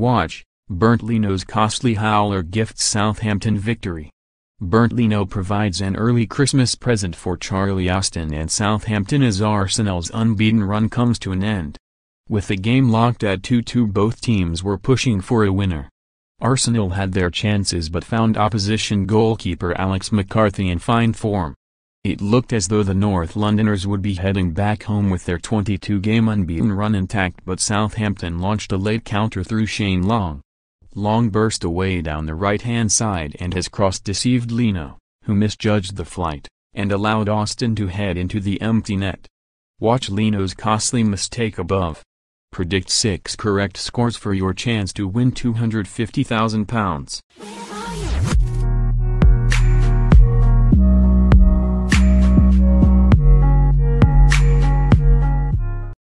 Watch, Bernd Leno's costly howler gifts Southampton victory. Burnt Lino provides an early Christmas present for Charlie Austin and Southampton as Arsenal's unbeaten run comes to an end. With the game locked at 2-2 both teams were pushing for a winner. Arsenal had their chances but found opposition goalkeeper Alex McCarthy in fine form. It looked as though the North Londoners would be heading back home with their 22-game unbeaten run intact but Southampton launched a late counter through Shane Long. Long burst away down the right-hand side and has crossed deceived Leno, who misjudged the flight, and allowed Austin to head into the empty net. Watch Leno's costly mistake above. Predict 6 correct scores for your chance to win £250,000.